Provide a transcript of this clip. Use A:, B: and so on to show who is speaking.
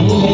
A: Amen.